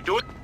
You do it.